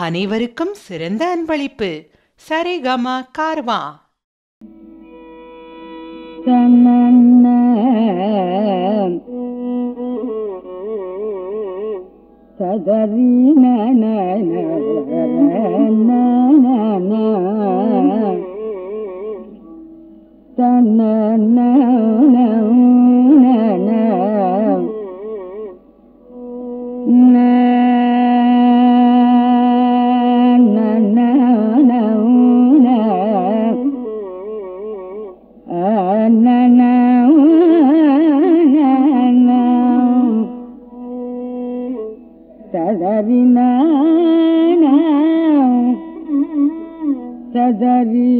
அனைவருக்கும் சிறந்த அன்பளிப்பு. சரிகம கார்வா. தன்னன்ன சதரி தன்ன సదరినా సదరి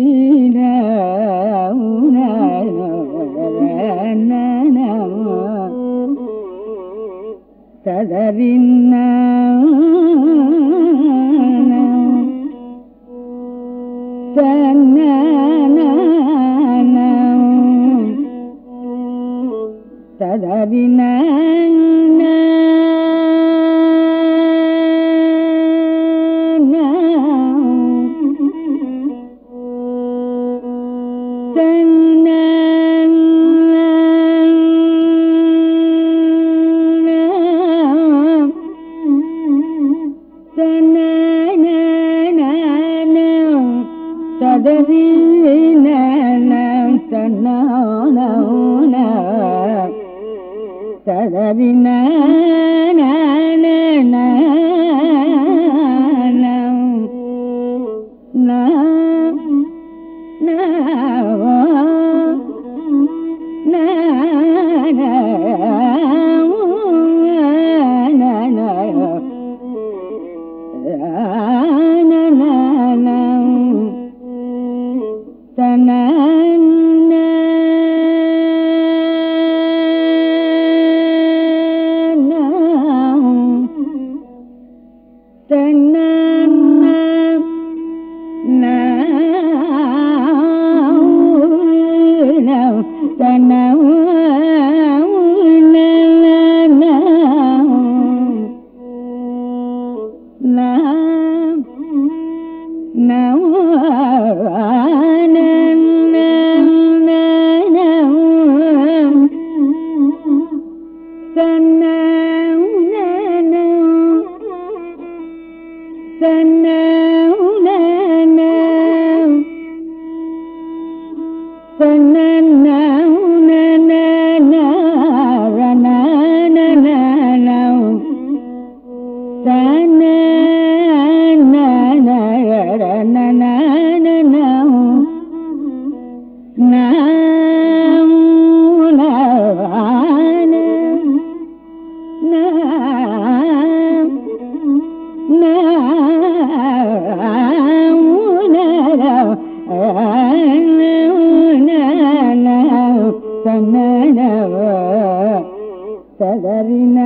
then ಸದರಿನ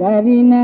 ಗವಿನ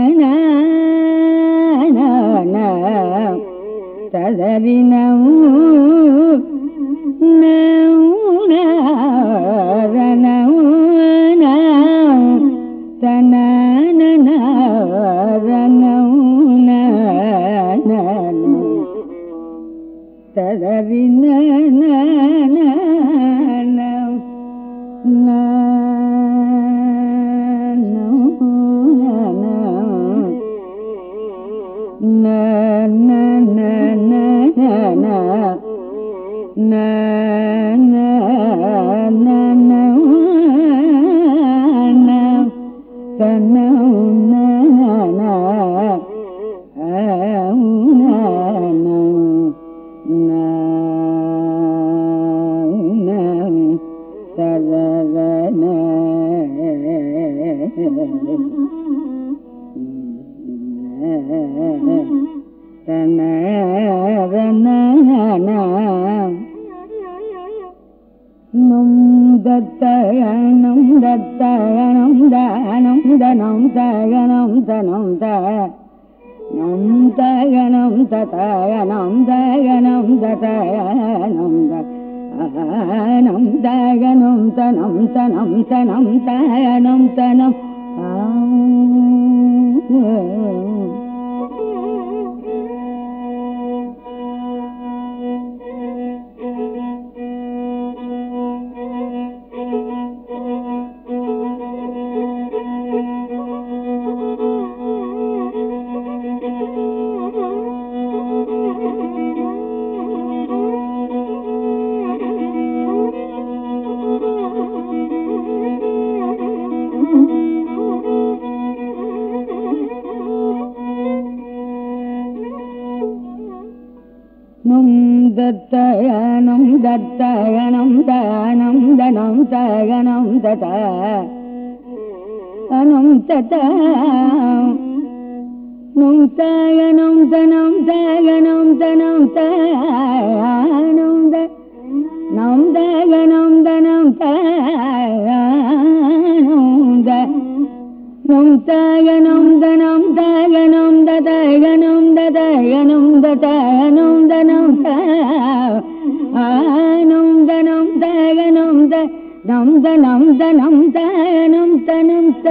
Tadarinau, nau, nau, nau, nau, nau, nau, தன்னை तनं तनं तनं तनम् நும் தத்தயனம் தத்தயனம் தனம் தனம் தயனம் தத. அனம் தத. நும் தயனம் தனம் தயனம் தனம் தயனம் த. நம் தயனம் தனம் தயனம் த. நும் தயனம் தனம் தயனம் ததயனம் ததயனம் தனும் தனும் தனும் தனும் தயனம் த நம் தனம் தனம் தயனம் தனம் த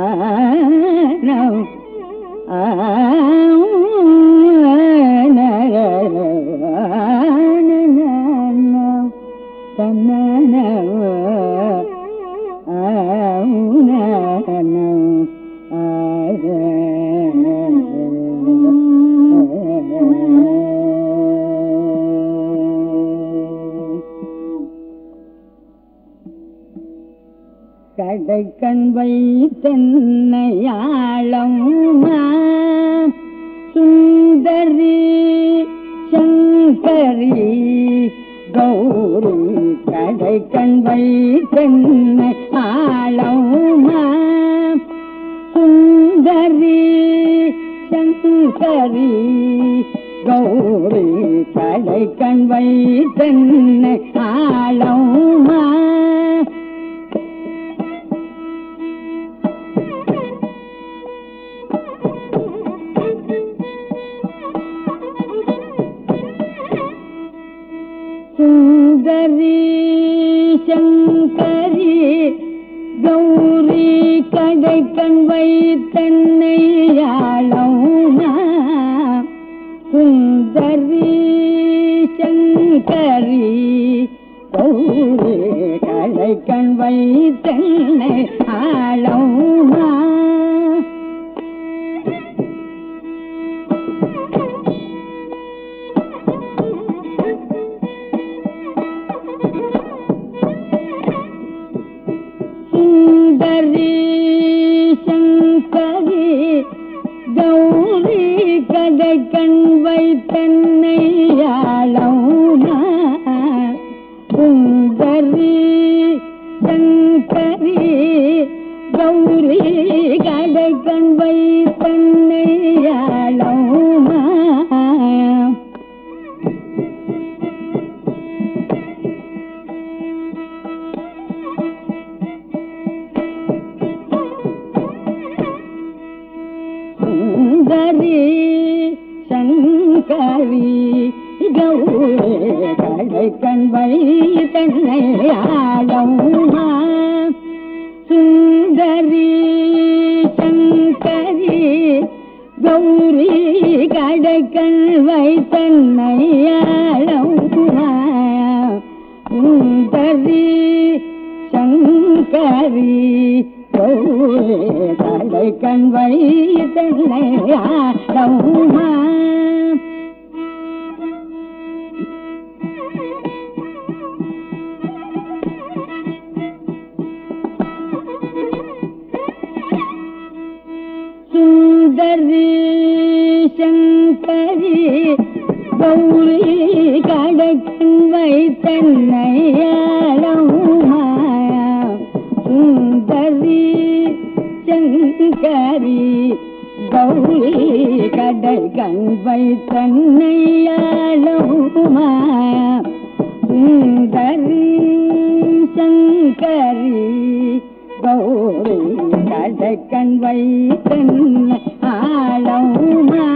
à, à, à, à. கண் வைத்தன்னை ஆளம் சுந்தரி சங்கரி கௌரி கடை கண் வைத்தன்னை ஆளம் கண் வைத்தன்னை சுந்தரி சங்கரி கௌரி கண் வைத்தன்னை ஆளம் கவி தலை கண் வைத்தனை சுந்தரி சங்கரி கௌரி கடக்கன் வைத்தன்னையாளம் சுந்தரி சங்கரி கௌரி கடக்கன் வைத்தன்னை ஆளம்மா சுந்தரி சங்கரி கௌரி கடக்கன் வைத்தன்னை ஆளம்மா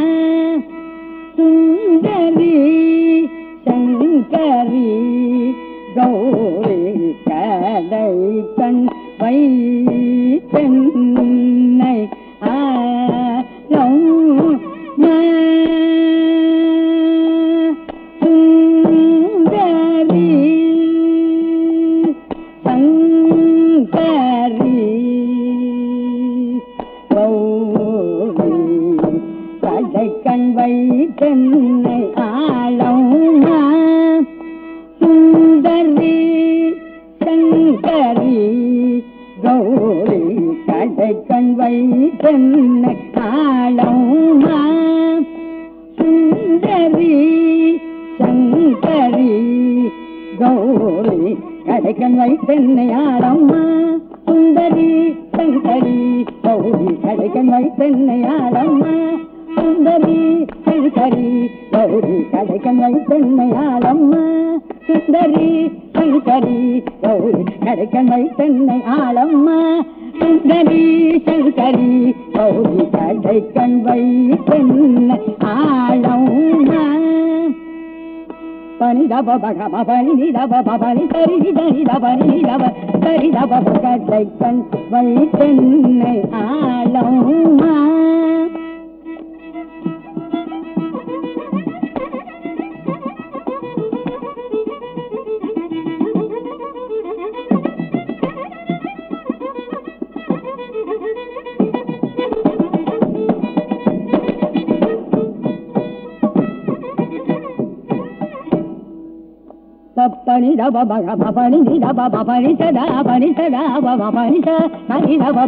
சுந்தரி சங்கரி தன்னை சுந்தரி சங்கரி கடைக்கண் வை தன்னை ஆளும் வைத்தன்னை காலம் சுந்தரி சங்கரி கௌரி கடைக்கன் வைத்தென்னை ஆளம்மா சுந்தரி சங்கரி கௌரி கடைக்கன் வைத்தென்னை ஆளம்மா சுந்தரி சங்கரி கௌரி கடைக்கன் தென்னை ஆளம்மா சுந்தரி சங்கரி கௌரி கடைக்கன் தென்னை ஆளம்மா சுந்தரி சங்கரி கௌரி கடைக்கங்கை தென்னை ஆளம்மா பனி தப பகம பனிதப பபனி தரி நி தனி தப நி கண் வை ஆழம் ஆளம்மா பப்பனி தப பக பபனி நி தப பபனி சதா பனி சதா பப பனி ச பனி தப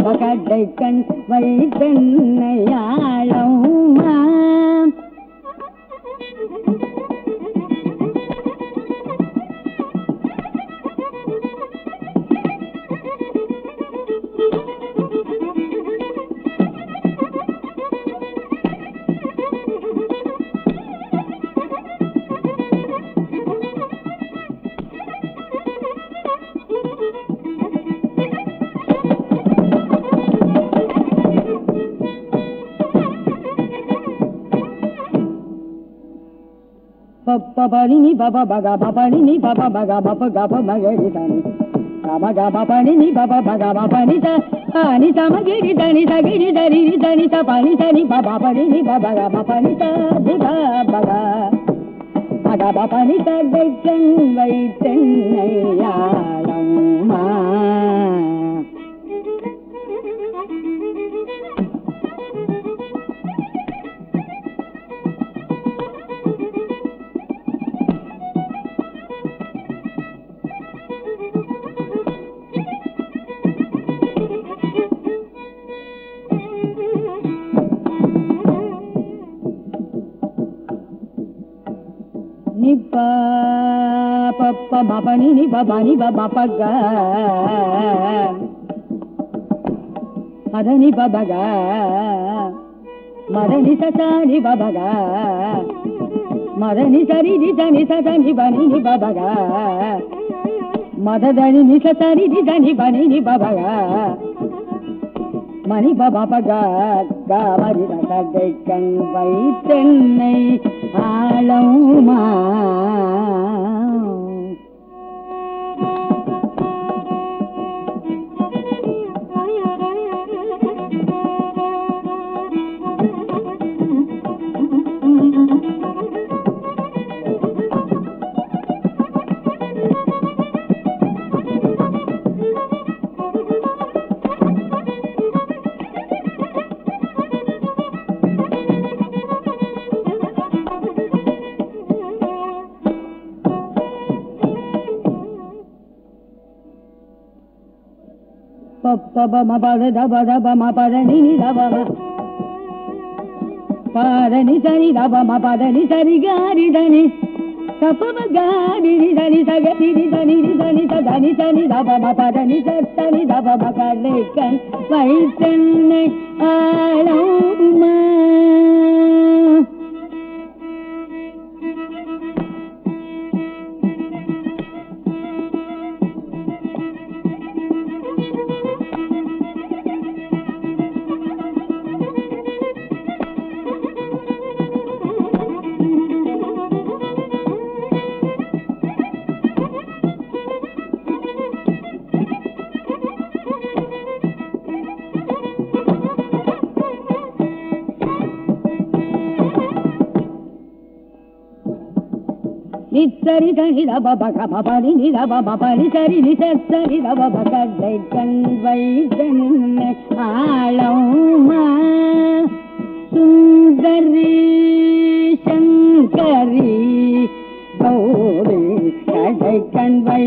పబలిని బబ బగ బపడిని బబ బగ బప గప మగరి తని. సమగ బపడిని బబ బగ బపని తని సమగిరి తని సగిరి దరి తని తపని తని బబ పడిని బబగ బపని తి బగ. బగ బపని తగ్గన్ వైతన్నయ్యాళమ్మా பப்ப பபனி நி பபனி பப பக மதனி பபக மதனி சசானி பபக மதனி சரி தி தனி சசனி பனி நி பபக மததனி நி சசரி தி தனி பனி நி பபக மணி பபக காமரி கதை கண் வை தென்னை ஆளவுமா సబమ బద దబ దబమ పదని నిరవమ పదని సరి దబమ పదని సరి గారి దని సపమ గారి దని సగతి దని దని సదని సని దబమ పదని సని దబమ కళ్ళకన్ వైసన్నే ఆళమ్మ நித்தரி பக பபனி நி தப பபனி சரி நி சரி கண் வைத்தன்னை ஆளம்மா சுந்தரி சங்கரி கௌரி கடை கண் வை